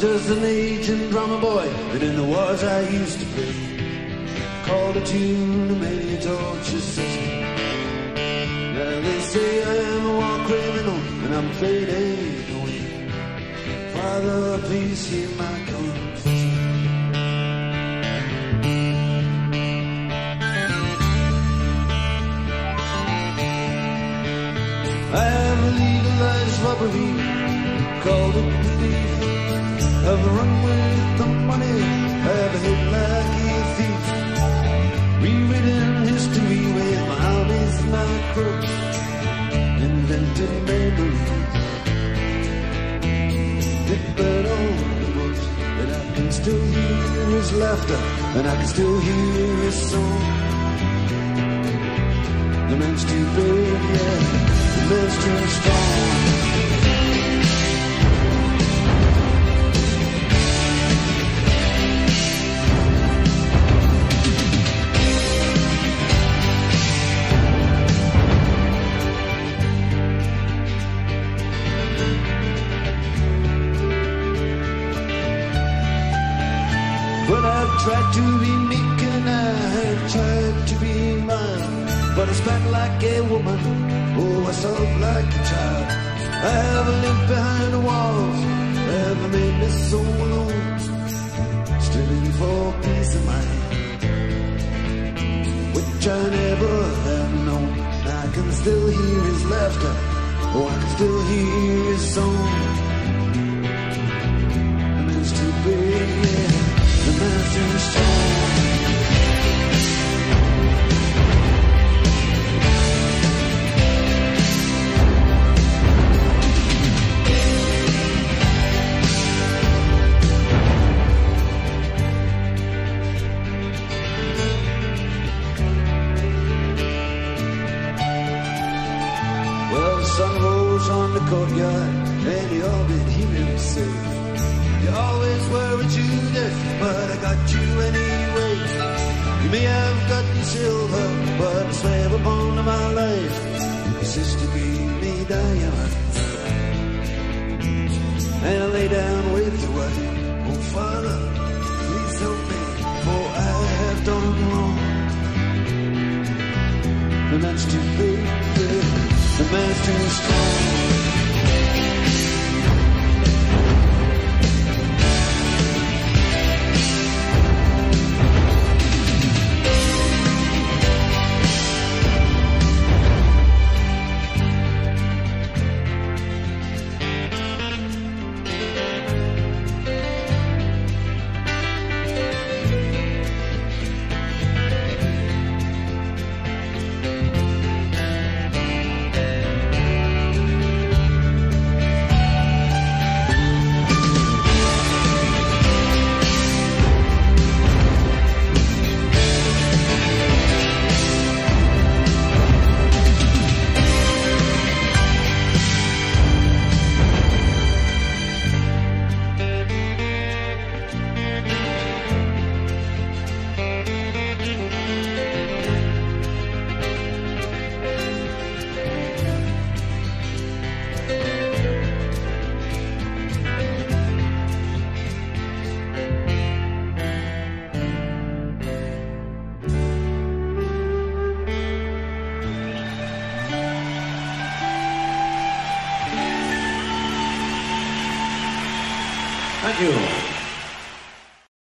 just an aging drummer boy, and in the wars I used to play. Called a tune many a torture system. I'm ain't no. Father, please hear my confession. I have a legalized robbery, called the thief. I've run with the money, I've hit like a thief. Rewritten history can still hear his laughter, and I can still hear his song. The man's too big, yeah, the man's too strong. Tried to be meek and I tried to be mine. But I stand like a woman, oh, I sob like a child. I have lived behind the walls, ever made me so alone. Striving for peace of mind, which I never have known. I can still hear his laughter, oh, I can still hear his song. On the courtyard, and you all been hearing say, You always were a Judas, but I got you anyway. You may have got me silver, but I swear upon my life, your sister gave me diamonds. And I lay down with your wife. Oh, Father, please help me, for I have done wrong. The man's too big, the man's too strong.